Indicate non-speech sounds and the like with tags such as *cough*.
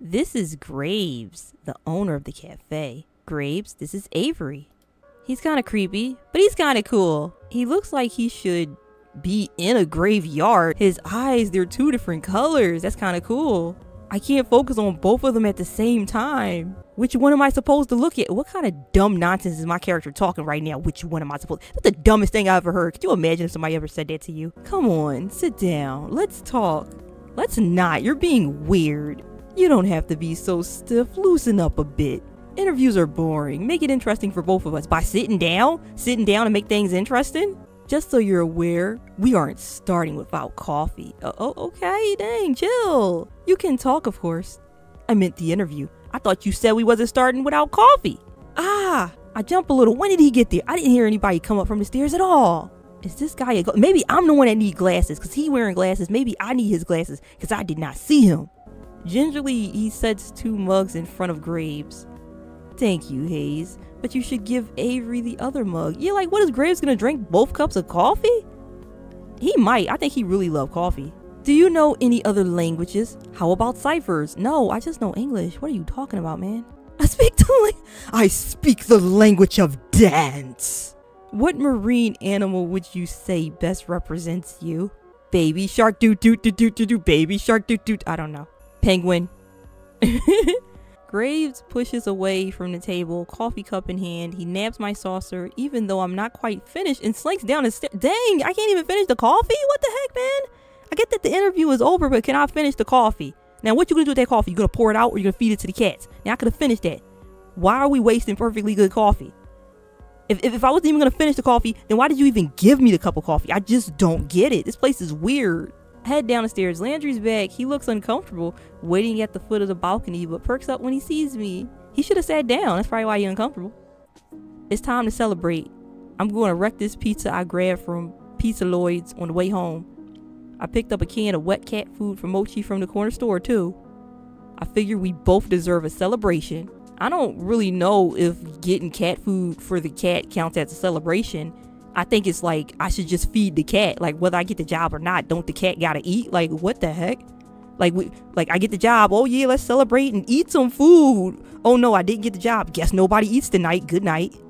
This is Graves, the owner of the cafe. Graves, this is Avery. He's kind of creepy, but he's kind of cool. He looks like he should be in a graveyard. His eyes, they're two different colors. That's kind of cool. I can't focus on both of them at the same time. Which one am I supposed to look at? What kind of dumb nonsense is my character talking right now? Which one am I supposed to- That's the dumbest thing I ever heard. Could you imagine if somebody ever said that to you? Come on, sit down. Let's talk. Let's not. You're being weird. You don't have to be so stiff. Loosen up a bit. Interviews are boring. Make it interesting for both of us by sitting down, sitting down and make things interesting. Just so you're aware, we aren't starting without coffee. Oh, okay, dang, chill. You can talk, of course. I meant the interview. I thought you said we wasn't starting without coffee. Ah, I jump a little. When did he get there? I didn't hear anybody come up from the stairs at all. Is this guy a maybe I'm the one that need glasses because he wearing glasses. Maybe I need his glasses because I did not see him. Gingerly, he sets two mugs in front of Graves. Thank you, Hayes, but you should give Avery the other mug. Yeah, like what is Graves gonna drink both cups of coffee? He might. I think he really love coffee. Do you know any other languages? How about ciphers? No, I just know English. What are you talking about, man? I speak the I speak the language of dance. What marine animal would you say best represents you? Baby shark doo doo doo doo doo doo baby shark doo doo I don't know. Penguin. *laughs* Graves pushes away from the table, coffee cup in hand. He nabs my saucer, even though I'm not quite finished, and slinks down the stairs. Dang, I can't even finish the coffee? What the heck, man? I get that the interview is over, but can I finish the coffee? Now, what you gonna do with that coffee? You gonna pour it out or you gonna feed it to the cats? Now, I could have finished that. Why are we wasting perfectly good coffee? If, if, if I wasn't even gonna finish the coffee, then why did you even give me the cup of coffee? I just don't get it. This place is weird head down the stairs. Landry's back. He looks uncomfortable, waiting at the foot of the balcony, but perks up when he sees me. He should have sat down. That's probably why he's uncomfortable. It's time to celebrate. I'm going to wreck this pizza I grabbed from Pizza Lloyd's on the way home. I picked up a can of wet cat food for Mochi from the corner store, too. I figure we both deserve a celebration. I don't really know if getting cat food for the cat counts as a celebration I think it's like I should just feed the cat. Like whether I get the job or not, don't the cat gotta eat? Like what the heck? Like we like I get the job. Oh yeah, let's celebrate and eat some food. Oh no, I didn't get the job. Guess nobody eats tonight. Good night.